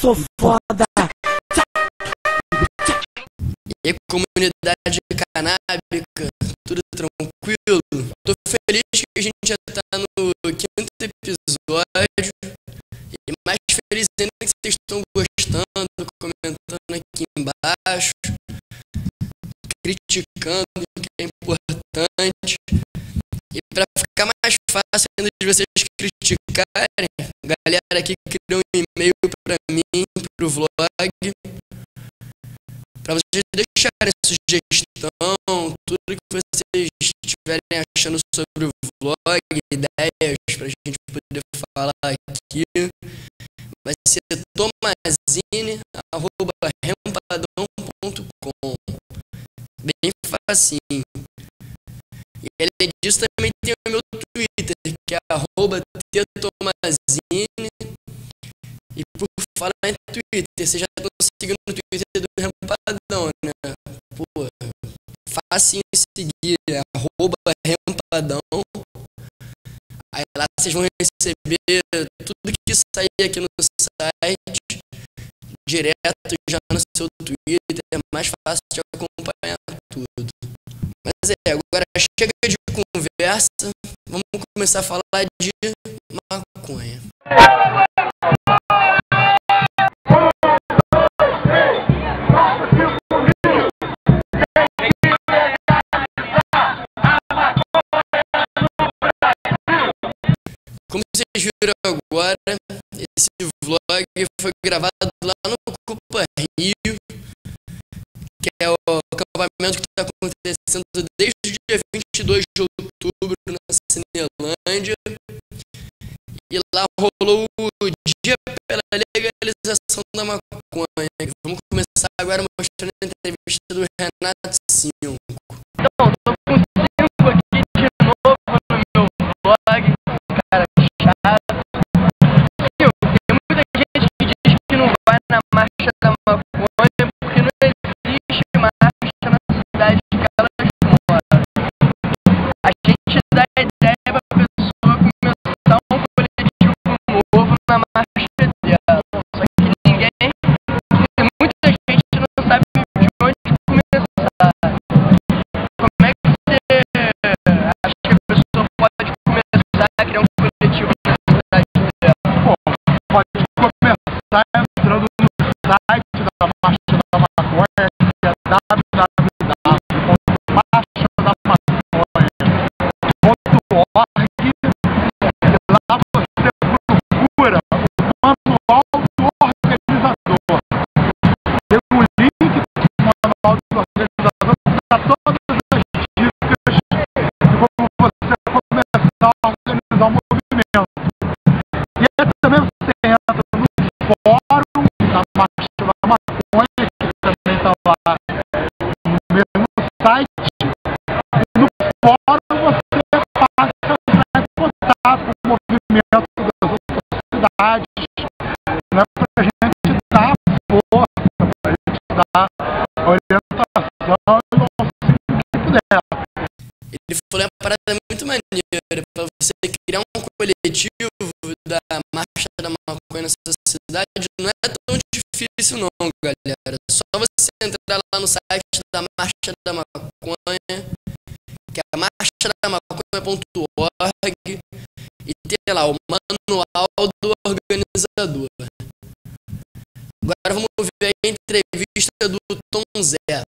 Sou foda. E comunidade canábica, tudo tranquilo? Tô feliz que a gente já tá no quinto episódio. E mais feliz ainda que vocês estão gostando, comentando aqui embaixo, criticando, importante. E para ficar mais fácil ainda de vocês criticarem, galera aqui criou um e-mail para mim, pro vlog, para vocês deixarem sugestão, tudo que vocês estiverem achando sobre o vlog, ideias pra gente poder falar aqui. Vai ser tomazine.rempadão.com Bem facinho. E além disso também tem o meu Twitter, que é arroba Tomazine. E por falar em Twitter, vocês já estão seguindo o Twitter do Rempadão, né? Pô, facinho seguir, é arroba Rempadão. Aí lá vocês vão receber tudo que sair aqui no site, direto já no seu Twitter, é mais fácil de acompanhar agora chega de conversa, vamos começar a falar de maconha. Como vocês viram agora, esse vlog foi gravado lá no Copa Rio, que é o acampamento que está acontecendo desde o dia 22 de outubro na Cinelândia. E lá rolou o dia pela legalização da maconha. Vamos começar agora mostrando a entrevista do Renato Cinco. Começar entrando no site no mesmo site. No fórum você passa a contato com o movimento das outras cidades, né, para a gente dar força, para a gente dar orientação e auxílio que puder. Ele falou uma parada muito maneira para você criar um coletivo da marcha da maconha nessa cidade não é tão difícil não, galera. Só você entrar lá no site da marcha da maconha, que é marcha da maconha.org e ter lá o manual do organizador. Agora vamos ver a entrevista do Tom Zé.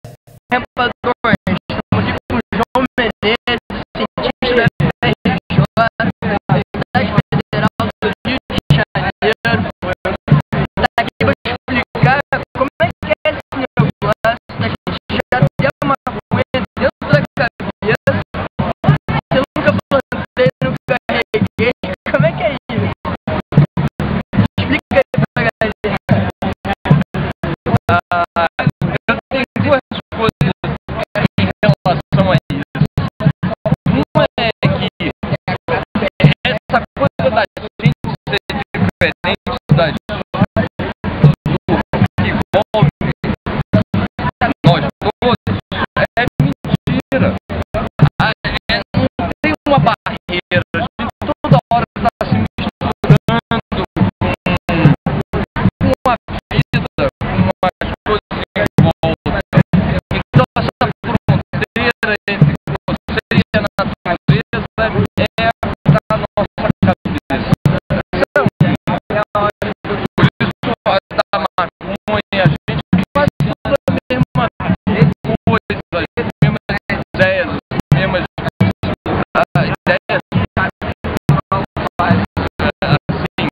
Eu tenho duas coisas em relação a isso. Uma é que essa coisa da gente ser diferente das outras envolve nós todos da maconha, a gente faz tudo a mesma coisa, as mesmas ideias, as mesmas ah, ideias assim,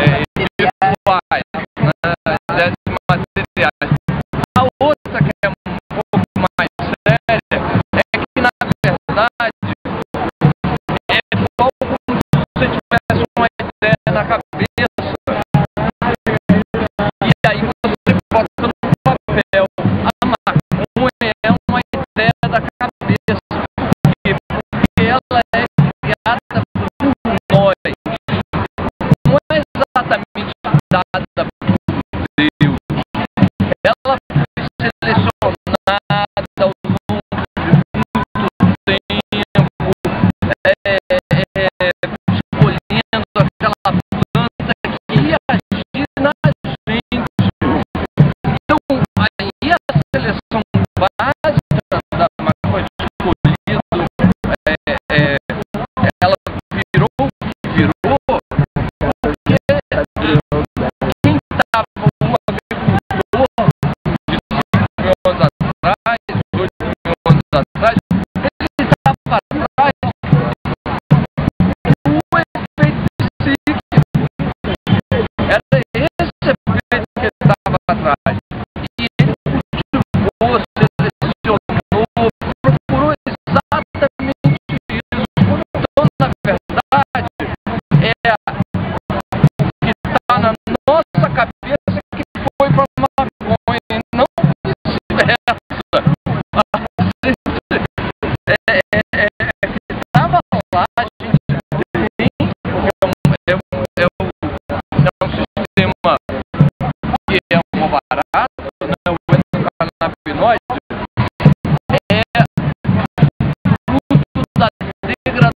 é, espirituais, né, ideias materiais. A outra que é um pouco mais séria é que na verdade é igual como se você tivesse uma ideia na cabeça da cabeça. Por quê? Porque ela é criada por nós. Não é exatamente dada por Deus. Ela foi selecionada ao longo de muito tempo, é, é, escolhendo aquela planta que ia agir na gente. Então, aí a seleção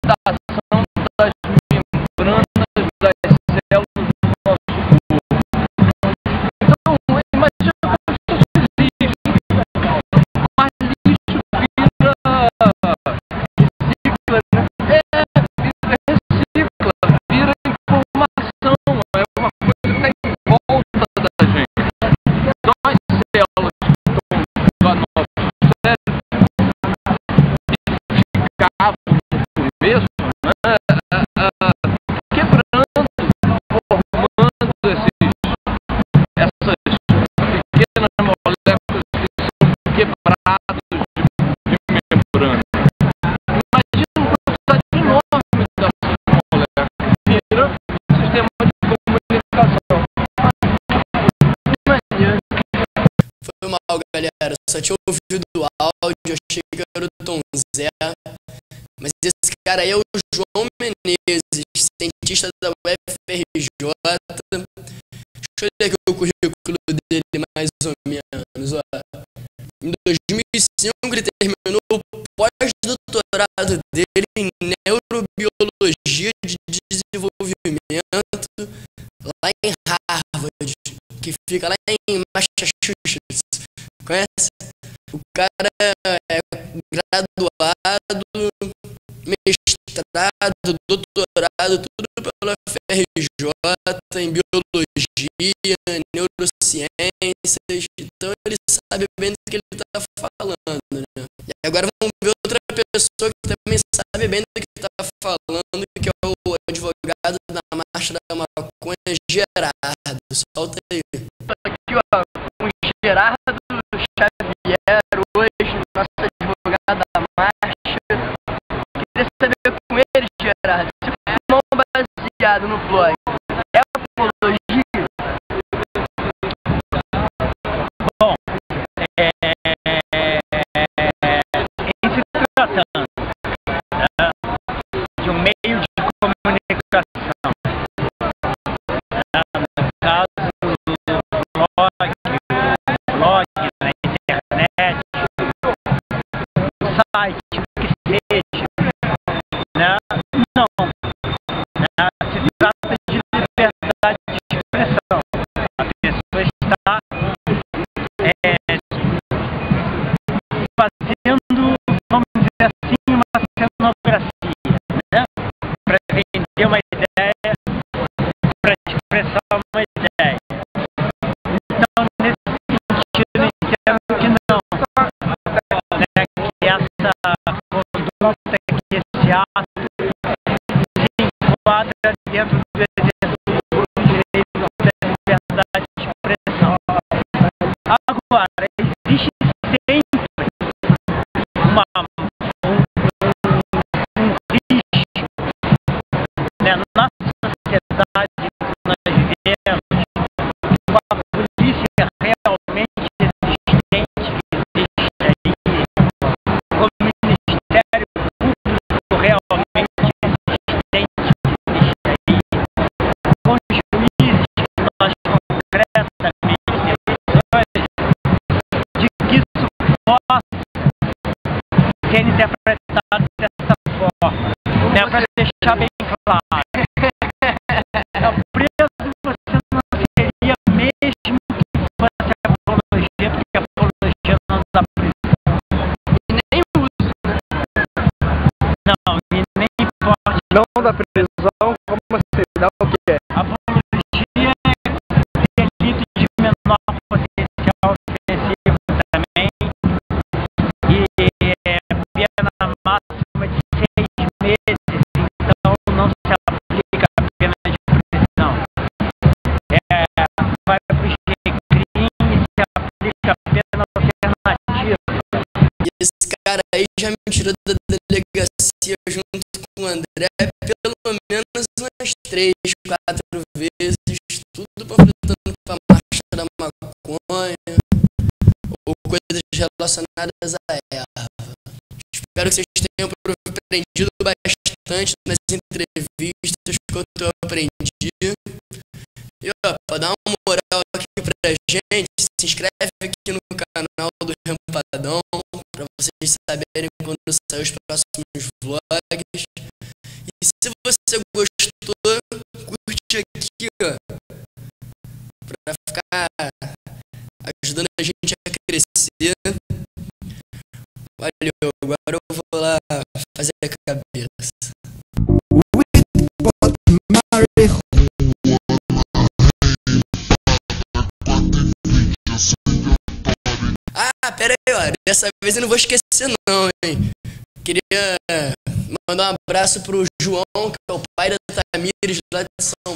estás? Galera. Só tinha ouvido o áudio, achei que era o Tom Zé. Mas esse cara aí é o João Menezes, cientista da UFRJ. Deixa eu ler aqui o currículo dele mais ou menos. Ó. Em 2005 ele terminou o pós-doutorado dele em neurobiologia de desenvolvimento lá em Harvard, que fica lá em Massachusetts. Conhece? O cara é graduado, mestrado, doutorado, tudo pela FRJ, em biologia, neurociências. Então ele sabe bem do que ele está falando. Né? E agora vamos ver outra pessoa que também sabe bem do que está falando, que é o advogado da Marcha da Maconha, Gerardo. Solta aí. site, o que seja. Né? Não. Né? Se trata de liberdade de expressão. A pessoa está é, fazendo, vamos dizer assim, uma cenografia né? para vender uma ideia, para expressar uma get possa ser interpretado dessa forma. Né, para deixar bem claro. Tá preso você não seria mesmo que fosse apologia, porque apologia não dá prisão. E nem uso. Não, e nem pode. Não da prisão, aí já me tirou da delegacia junto com o André pelo menos umas três, quatro vezes, tudo panfletando pra marcha da maconha ou coisas relacionadas a erva. Espero que vocês tenham aprendido bastante nas entrevistas que eu aprendi. E ó, pra dar uma moral aqui pra gente, se inscreve aqui no canal do Rampadão vocês saberem quando sair os próximos vlogs. E se você gostou, curte aqui, ó. Pra ficar ajudando a gente a crescer. Valeu, agora eu vou lá fazer a cabeça. Dessa vez eu não vou esquecer, não, hein. Queria mandar um abraço pro João, que é o pai da Tamires lá de São